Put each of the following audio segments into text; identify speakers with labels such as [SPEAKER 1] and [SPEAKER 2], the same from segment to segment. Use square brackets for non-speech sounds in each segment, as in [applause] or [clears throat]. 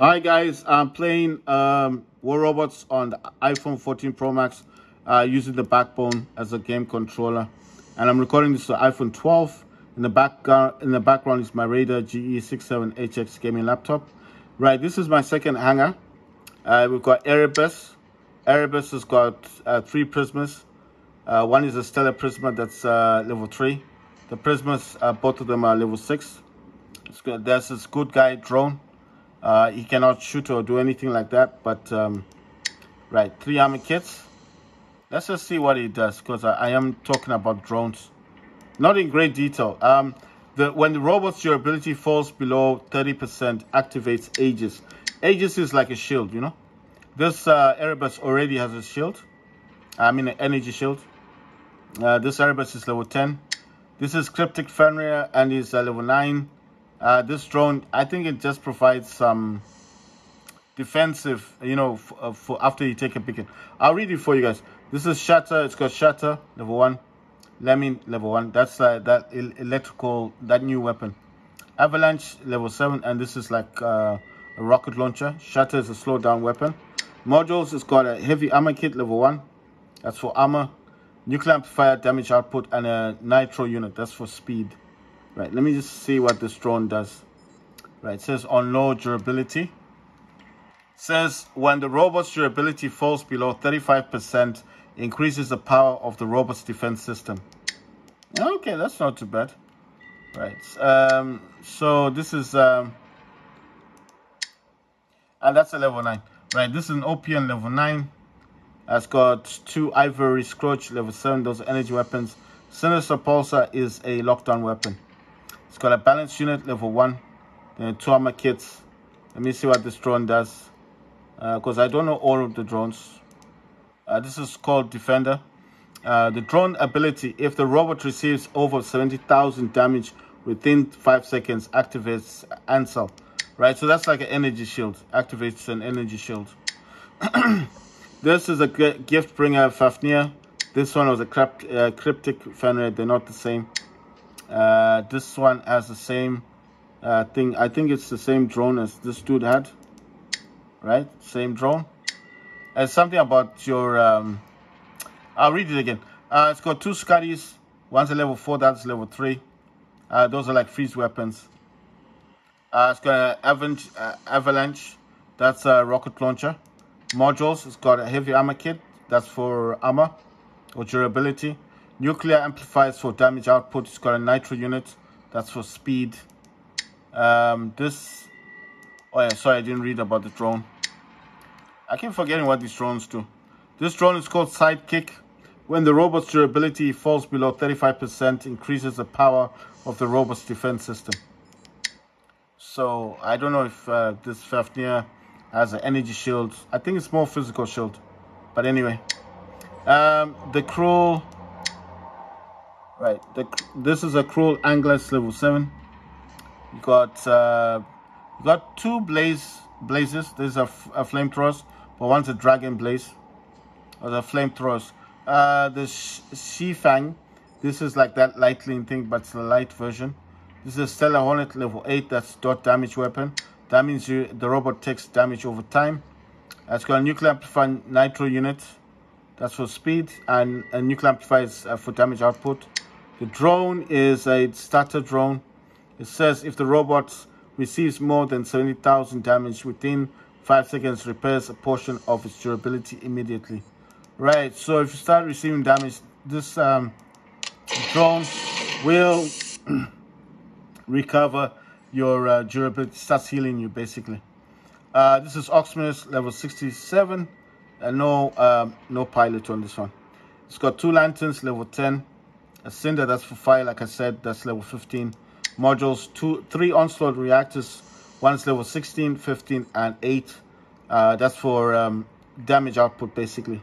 [SPEAKER 1] Hi guys, I'm playing um, War Robots on the iPhone 14 Pro Max uh, using the backbone as a game controller. And I'm recording this on iPhone 12. In the background, in the background is my Raider GE67HX gaming laptop. Right, this is my second hangar. Uh, we've got Erebus. Erebus has got uh, three prismas. Uh, one is a Stellar Prisma that's uh, level 3. The prismas, uh, both of them are level 6. Good. There's this good guy drone uh, he cannot shoot or do anything like that, but um, right, three army kits. Let's just see what he does, because I, I, am talking about drones. Not in great detail. Um, the, when the robot's durability falls below 30%, activates Aegis. Aegis is like a shield, you know. This uh, Erebus already has a shield. I mean an energy shield. Uh, this Erebus is level 10. This is Cryptic Fenrir and is uh, level 9. Uh, this drone, I think it just provides some defensive, you know, uh, for after you take a beacon. I'll read it for you guys. This is Shatter. It's got Shatter, level 1. Lemming, level 1. That's uh, that electrical, that new weapon. Avalanche, level 7. And this is like uh, a rocket launcher. Shatter is a slow down weapon. Modules, it's got a heavy armor kit, level 1. That's for armor. Nuclear amplifier, damage output, and a nitro unit. That's for speed. Right, let me just see what this drone does. Right, it says on low durability. It says when the robot's durability falls below 35%, increases the power of the robot's defense system. Okay, that's not too bad. Right, um, so this is, um, and that's a level 9. Right, this is an OPN level 9. It's got two Ivory Scourge level 7, those energy weapons. Sinister Pulsar is a lockdown weapon. It's got a balance unit level 1. Then two armor kits. Let me see what this drone does. Because uh, I don't know all of the drones. Uh, this is called Defender. Uh, the drone ability, if the robot receives over 70,000 damage within 5 seconds, activates Ancile. Right, so that's like an energy shield. Activates an energy shield. [clears throat] this is a gift bringer Fafnir. This one was a crypt, uh, cryptic Fenrir. They're not the same. Uh, this one has the same uh, thing. I think it's the same drone as this dude had. Right? Same drone. It's something about your... Um, I'll read it again. Uh, it's got two Skadis. One's a level 4, that's level 3. Uh, those are like freeze weapons. Uh, it's got an uh, avalanche. That's a rocket launcher. Modules. It's got a heavy armor kit. That's for armor or durability. Nuclear amplifiers for damage output. It's got a nitro unit. That's for speed. Um, this... Oh yeah, sorry, I didn't read about the drone. I keep forgetting what these drones do. This drone is called Sidekick. When the robot's durability falls below 35%, increases the power of the robot's defense system. So, I don't know if uh, this Fafnir has an energy shield. I think it's more physical shield. But anyway. Um, the Cruel Right, the, this is a Cruel Anglers level 7. You got uh, you got two blaze blazes. There's a, a flamethrowers, but one's a dragon blaze. Or the flamethrowers. Uh, the Shifang, this is like that lightning thing, but it's a light version. This is a Stellar Hornet level 8, that's dot damage weapon. That means you, the robot takes damage over time. It's got a nuclear amplifier nitro unit. That's for speed. And a nuclear amplifier is uh, for damage output. The drone is a starter drone. It says if the robot receives more than 70,000 damage within 5 seconds, repairs a portion of its durability immediately. Right, so if you start receiving damage, this um, drone will [clears throat] recover your uh, durability, starts healing you basically. Uh, this is Oxminus level 67, and no, um, no pilot on this one. It's got two lanterns, level 10. A Cinder, that's for fire, like I said, that's level 15. Modules, two, three Onslaught reactors, one is level 16, 15, and 8. Uh, that's for um, damage output, basically.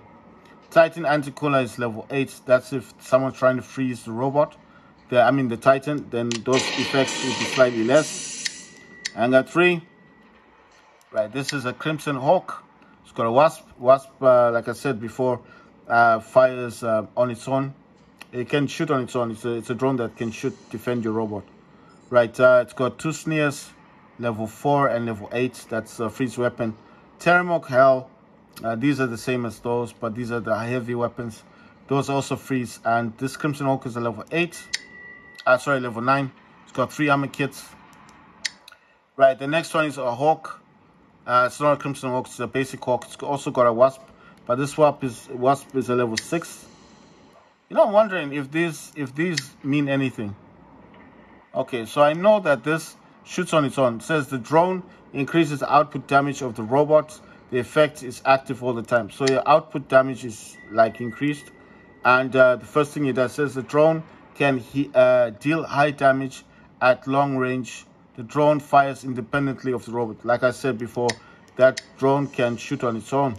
[SPEAKER 1] Titan Anticooler is level 8. That's if someone's trying to freeze the robot. The, I mean the Titan, then those effects will be slightly less. Anger 3. Right, this is a Crimson Hawk. It's got a Wasp. Wasp, uh, like I said before, uh, fires uh, on its own. It can shoot on its own. It's a, it's a drone that can shoot, defend your robot. Right, uh, it's got two sneers. level 4 and level 8. That's a freeze weapon. Terramok Hell, uh, these are the same as those, but these are the heavy weapons. Those also freeze. And this Crimson Hawk is a level 8. Uh, sorry, level 9. It's got 3 armor kits. Right, the next one is a Hawk. Uh, it's not a Crimson Hawk, it's a basic Hawk. It's also got a Wasp. But this Wasp is, Wasp is a level 6. You know, I'm wondering if these, if these mean anything. Okay, so I know that this shoots on its own. It says the drone increases output damage of the robot. The effect is active all the time. So your output damage is like increased. And uh, the first thing it does says the drone can he, uh, deal high damage at long range. The drone fires independently of the robot. Like I said before, that drone can shoot on its own.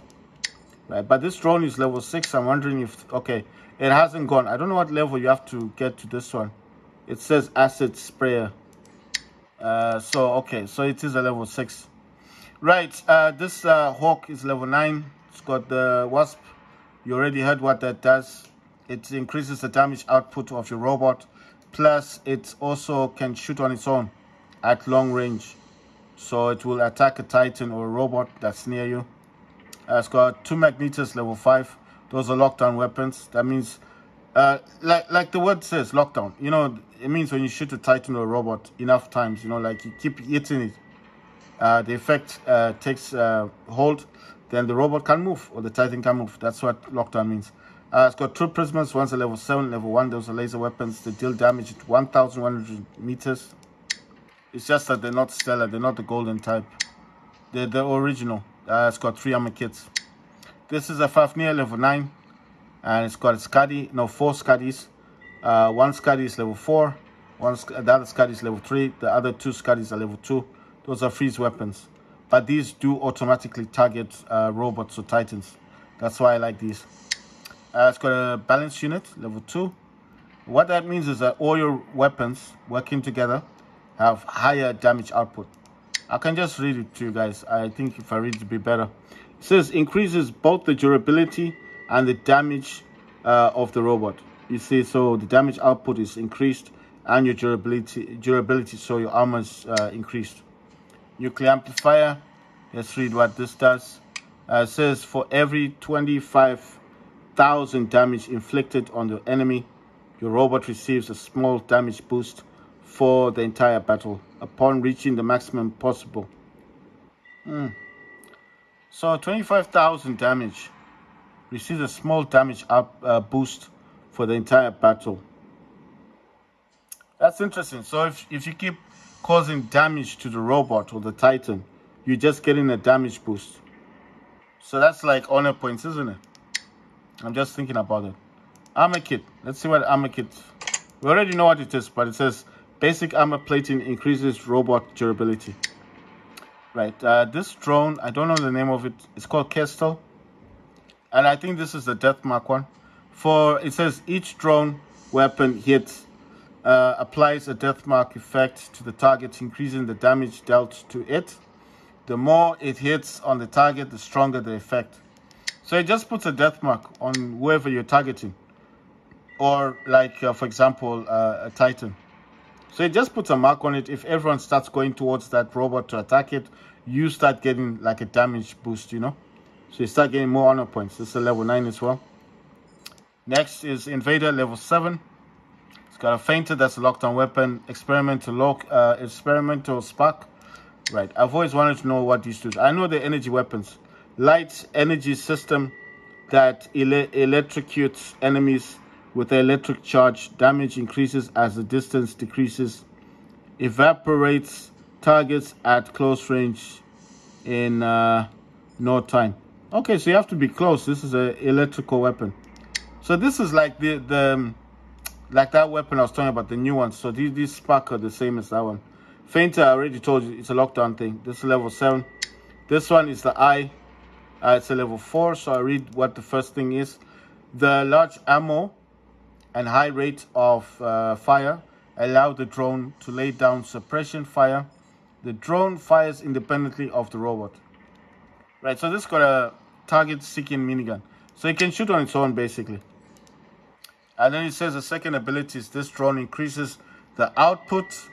[SPEAKER 1] Right, but this drone is level 6. I'm wondering if, okay, it hasn't gone. I don't know what level you have to get to this one. It says acid sprayer. Uh, so, okay, so it is a level 6. Right, uh, this uh, Hawk is level 9. It's got the Wasp. You already heard what that does. It increases the damage output of your robot. Plus, it also can shoot on its own at long range. So it will attack a Titan or a robot that's near you. Uh, it's got two Magnetos level 5. Those are lockdown weapons. That means, uh, like like the word says, lockdown. You know, it means when you shoot a Titan or a robot enough times, you know, like you keep hitting it. Uh, the effect uh, takes uh, hold, then the robot can move or the Titan can move. That's what lockdown means. Uh, it's got two Prismas. One's a level 7, level 1. Those are laser weapons. They deal damage at 1,100 meters. It's just that they're not stellar. They're not the golden type. They're the original. Uh, it's got three armor kits. This is a Fafnir level 9. And it's got a Skadi. No, four Skadis. Uh, one Skadi is level 4. One, the other Skadi is level 3. The other two Skadis are level 2. Those are freeze weapons. But these do automatically target uh, robots or titans. That's why I like these. Uh, it's got a balance unit, level 2. What that means is that all your weapons working together have higher damage output. I can just read it to you guys. I think if I read it, it'll be better. Says increases both the durability and the damage uh, of the robot. You see, so the damage output is increased and your durability, durability so your armor is uh, increased. Nuclear amplifier, let's read what this does. Uh, it says for every 25,000 damage inflicted on the enemy, your robot receives a small damage boost for the entire battle upon reaching the maximum possible. Hmm. So 25,000 damage receives a small damage up uh, boost for the entire battle. That's interesting. So if, if you keep causing damage to the robot or the titan, you're just getting a damage boost. So that's like honor points, isn't it? I'm just thinking about it. Armor kit. Let's see what armor kit. We already know what it is, but it says Basic armor plating increases robot durability. Right, uh, this drone, I don't know the name of it. It's called Kestrel. And I think this is the Death Mark one. For, it says each drone weapon hit uh, applies a Death Mark effect to the target, increasing the damage dealt to it. The more it hits on the target, the stronger the effect. So it just puts a death mark on whoever you're targeting. Or like, uh, for example, uh, a Titan. So it just puts a mark on it. If everyone starts going towards that robot to attack it, you start getting like a damage boost, you know. So you start getting more honor points. This is a level 9 as well. Next is Invader level 7. It's got a Fainter, that's a lockdown weapon. Experimental lock, uh, experimental spark. Right, I've always wanted to know what these do. I know the energy weapons. Light energy system that ele electrocutes enemies with the electric charge, damage increases as the distance decreases, evaporates targets at close range in uh, no time. Okay, so you have to be close. This is an electrical weapon. So this is like the the um, like that weapon I was talking about, the new one. So these these spark are the same as that one. Fainter, I already told you, it's a lockdown thing. This is level 7. This one is the eye. Uh, it's a level 4, so I read what the first thing is. The large ammo and high rate of uh, fire allow the drone to lay down suppression fire. The drone fires independently of the robot. Right, so this got a target seeking minigun. So it can shoot on its own basically. And then it says the second ability is this drone increases the output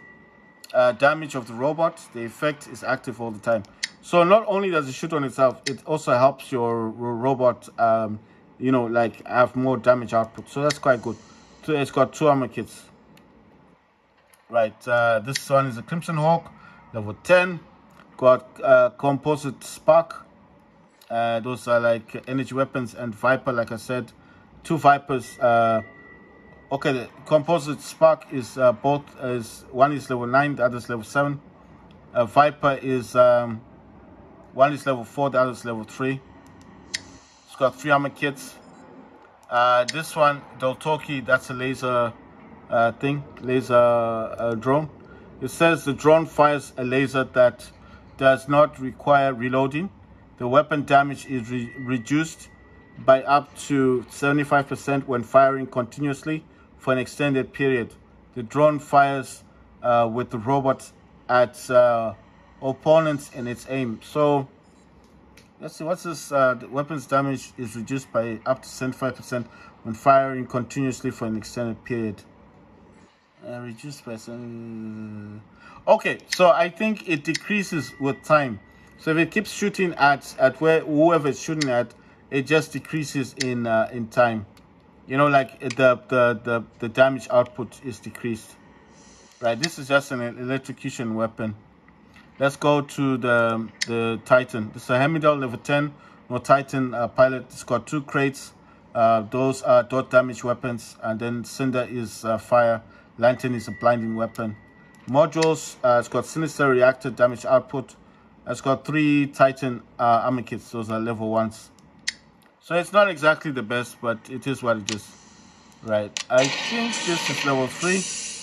[SPEAKER 1] uh, damage of the robot. The effect is active all the time. So not only does it shoot on itself, it also helps your robot, um, you know, like have more damage output. So that's quite good. So it's got two armor kits. Right, uh, this one is a Crimson Hawk, level 10. Got uh, Composite Spark. Uh, those are like energy weapons and Viper, like I said. Two Vipers. Uh, okay, the Composite Spark is uh, both, is one is level 9, the other is level 7. Uh, Viper is, um, one is level 4, the other is level 3. It's got three armor kits. Uh, this one, Doltoki, that's a laser uh, thing, laser uh, drone. It says the drone fires a laser that does not require reloading. The weapon damage is re reduced by up to 75% when firing continuously for an extended period. The drone fires uh, with the robot at uh, opponents in its aim. So let's see, what's this? Uh, weapons damage is reduced by up to 75% when firing continuously for an extended period. Uh, reduced by some... Okay, so I think it decreases with time. So if it keeps shooting at at where whoever it's shooting at, it just decreases in uh, in time. You know, like the the the the damage output is decreased. Right. This is just an electrocution weapon. Let's go to the the Titan. This is a level 10 no Titan uh, pilot. It's got two crates. Uh, those are dot damage weapons, and then Cinder is uh, fire. Lantern is a blinding weapon. Modules, uh, it's got Sinister Reactor damage output. It's got three Titan uh, armor kits. Those are level ones. So it's not exactly the best, but it is what it is. Right. I think this is level three.